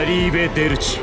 アリーベ・デルチ